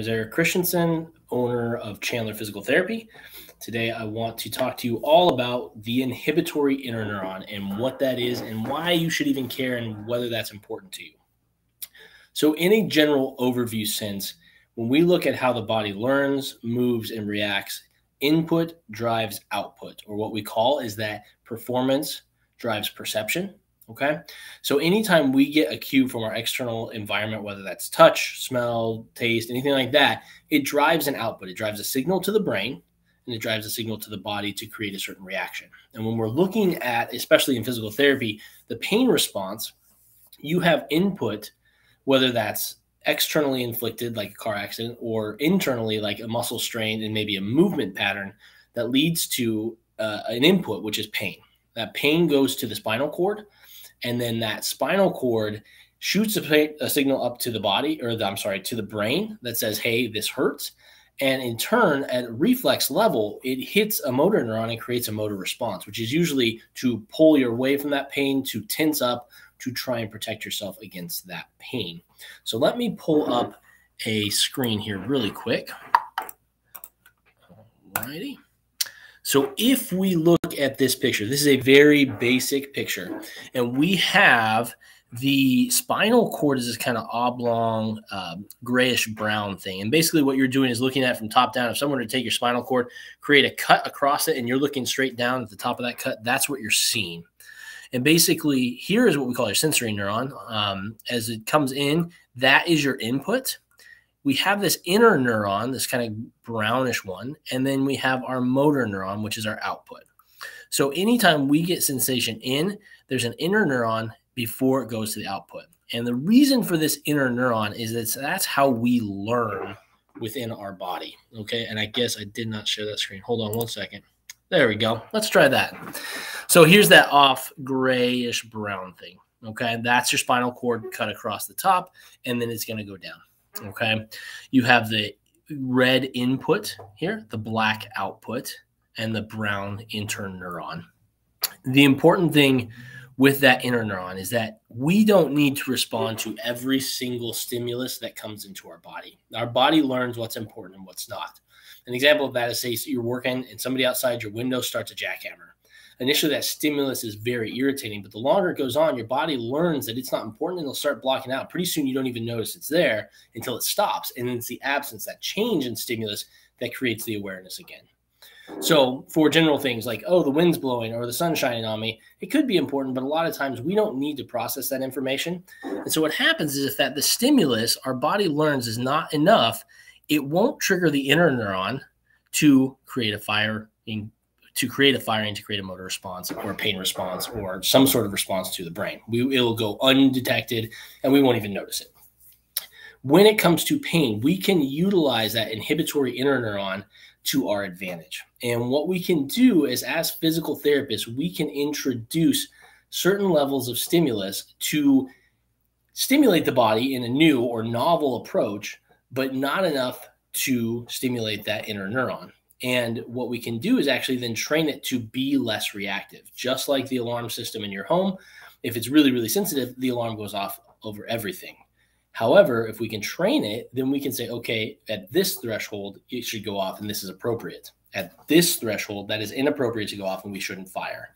is Eric Christensen, owner of Chandler Physical Therapy. Today, I want to talk to you all about the inhibitory interneuron and what that is and why you should even care and whether that's important to you. So, in a general overview sense, when we look at how the body learns, moves, and reacts, input drives output, or what we call is that performance drives perception Okay. So anytime we get a cue from our external environment, whether that's touch, smell, taste, anything like that, it drives an output. It drives a signal to the brain and it drives a signal to the body to create a certain reaction. And when we're looking at, especially in physical therapy, the pain response, you have input, whether that's externally inflicted, like a car accident, or internally, like a muscle strain and maybe a movement pattern that leads to uh, an input, which is pain. That pain goes to the spinal cord and then that spinal cord shoots a, a, signal up to the body or the, i'm sorry to the brain that says hey this hurts. And in turn at reflex level it hits a motor neuron and creates a motor response which is usually to pull you away from that pain to tense up to try and protect yourself against that pain. So let me pull up a screen here really quick. Alrighty. So if we look at this picture, this is a very basic picture, and we have the spinal cord is this kind of oblong, um, grayish brown thing. And basically, what you're doing is looking at from top down. If someone were to take your spinal cord, create a cut across it, and you're looking straight down at the top of that cut, that's what you're seeing. And basically, here is what we call your sensory neuron. Um, as it comes in, that is your input we have this interneuron, this kind of brownish one, and then we have our motor neuron, which is our output. So anytime we get sensation in, there's an interneuron before it goes to the output. And the reason for this interneuron is that that's how we learn within our body. Okay. And I guess I did not share that screen. Hold on one second. There we go. Let's try that. So here's that off grayish brown thing. Okay. That's your spinal cord cut across the top, and then it's going to go down. Okay. You have the red input here, the black output, and the brown interneuron. The important thing with that interneuron is that we don't need to respond to every single stimulus that comes into our body. Our body learns what's important and what's not. An example of that is say you're working and somebody outside your window starts a jackhammer initially that stimulus is very irritating, but the longer it goes on, your body learns that it's not important and it'll start blocking out. Pretty soon you don't even notice it's there until it stops. And it's the absence, that change in stimulus that creates the awareness again. So for general things like, oh, the wind's blowing or the sun's shining on me, it could be important, but a lot of times we don't need to process that information. And so what happens is if that the stimulus our body learns is not enough, it won't trigger the interneuron to create a fire in to create a firing to create a motor response or a pain response or some sort of response to the brain. We, it'll go undetected and we won't even notice it. When it comes to pain, we can utilize that inhibitory interneuron to our advantage. And what we can do is, as physical therapists, we can introduce certain levels of stimulus to stimulate the body in a new or novel approach, but not enough to stimulate that interneuron. And what we can do is actually then train it to be less reactive, just like the alarm system in your home. If it's really, really sensitive, the alarm goes off over everything. However, if we can train it, then we can say, okay, at this threshold, it should go off and this is appropriate. At this threshold, that is inappropriate to go off and we shouldn't fire.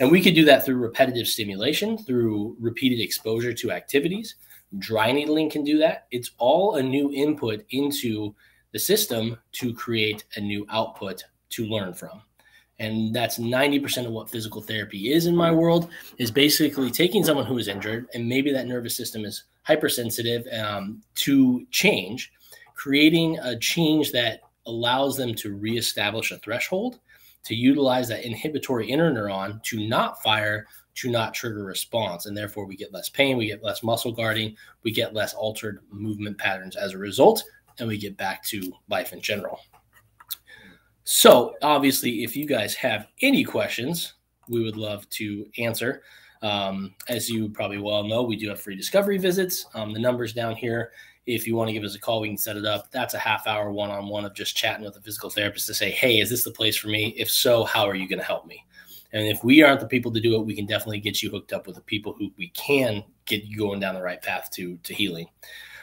And we could do that through repetitive stimulation, through repeated exposure to activities. Dry needling can do that. It's all a new input into the system to create a new output to learn from. And that's 90% of what physical therapy is in my world is basically taking someone who is injured and maybe that nervous system is hypersensitive um, to change, creating a change that allows them to reestablish a threshold, to utilize that inhibitory interneuron to not fire, to not trigger response. And therefore, we get less pain, we get less muscle guarding, we get less altered movement patterns as a result, and we get back to life in general. So, obviously, if you guys have any questions, we would love to answer. Um, as you probably well know, we do have free discovery visits. Um, the numbers down here. If you want to give us a call, we can set it up. That's a half hour one on one of just chatting with a physical therapist to say, hey, is this the place for me? If so, how are you going to help me? And if we aren't the people to do it, we can definitely get you hooked up with the people who we can get you going down the right path to, to healing.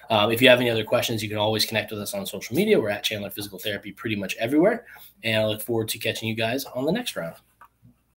Um, if you have any other questions, you can always connect with us on social media. We're at Chandler Physical Therapy pretty much everywhere. And I look forward to catching you guys on the next round.